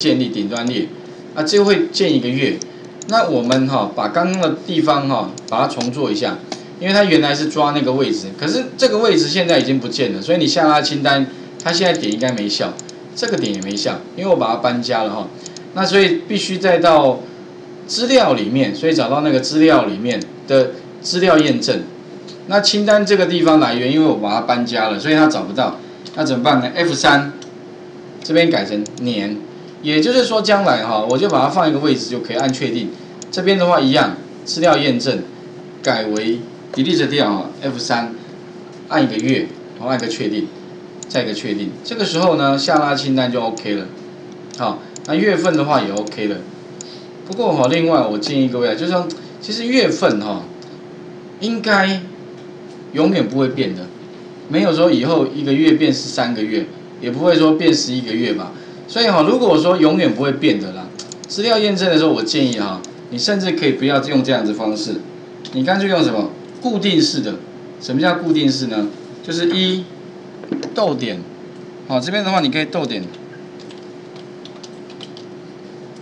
建立顶端列，啊，这会建一个月。那我们哈把刚刚的地方哈把它重做一下，因为它原来是抓那个位置，可是这个位置现在已经不见了，所以你下拉清单，它现在点应该没效，这个点也没效，因为我把它搬家了哈。那所以必须再到资料里面，所以找到那个资料里面的资料验证。那清单这个地方来源，因为我把它搬家了，所以它找不到。那怎么办呢？F 三这边改成年，也就是说将来哈，我就把它放一个位置就可以按确定。这边的话一样，资料验证改为 delete 掉哈，F 三按一个月，然后按个确定，再一个确定。这个时候呢，下拉清单就 OK 了。好，那月份的话也 OK 了。不过哈，另外我建议各位啊，就是说，其实月份哈，应该永远不会变的。没有说以后一个月变十三个月，也不会说变十一个月吧。所以哈，如果说永远不会变的啦，资料验证的时候，我建议哈，你甚至可以不要用这样子方式，你干脆用什么固定式的？什么叫固定式呢？就是一逗点，好，这边的话你可以逗点，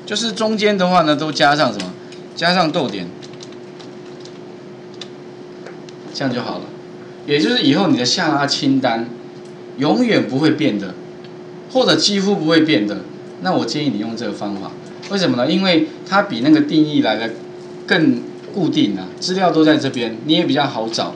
就是中间的话呢都加上什么？加上逗点，这样就好了。也就是以后你的下拉清单永远不会变的，或者几乎不会变的，那我建议你用这个方法。为什么呢？因为它比那个定义来的更固定啊，资料都在这边，你也比较好找。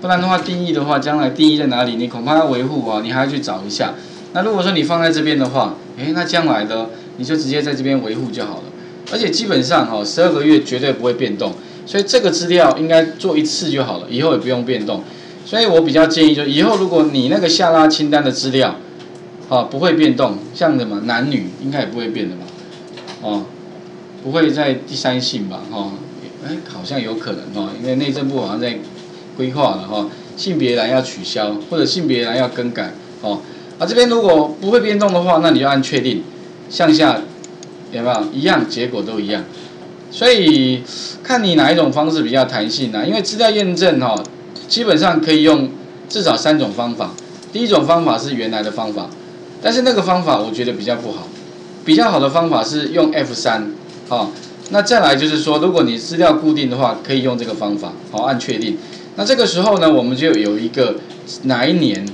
不然的话，定义的话，将来定义在哪里，你恐怕要维护啊，你还要去找一下。那如果说你放在这边的话，诶，那将来的你就直接在这边维护就好了。而且基本上哈，十二个月绝对不会变动，所以这个资料应该做一次就好了，以后也不用变动。所以我比较建议，就以后如果你那个下拉清单的资料，啊，不会变动，像什么男女应该也不会变的吧，哦，不会在第三性吧，哈，哎，好像有可能哦，因为内政部好像在规划了哈，性别栏要取消或者性别栏要更改，哦，啊这边如果不会变动的话，那你就按确定，向下有没有一样结果都一样，所以看你哪一种方式比较弹性呢？因为资料验证哈。基本上可以用至少三种方法。第一种方法是原来的方法，但是那个方法我觉得比较不好。比较好的方法是用 F 三，好，那再来就是说，如果你资料固定的话，可以用这个方法，好，按确定。那这个时候呢，我们就有一个哪一年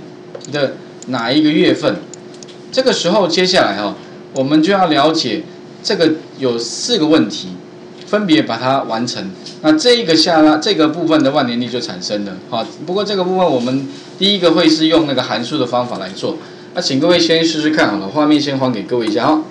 的哪一个月份。这个时候接下来哈，我们就要了解这个有四个问题。分别把它完成，那这一个下拉这个部分的万年历就产生了。好，不过这个部分我们第一个会是用那个函数的方法来做。那请各位先试试看好了，画面先还给各位一下啊。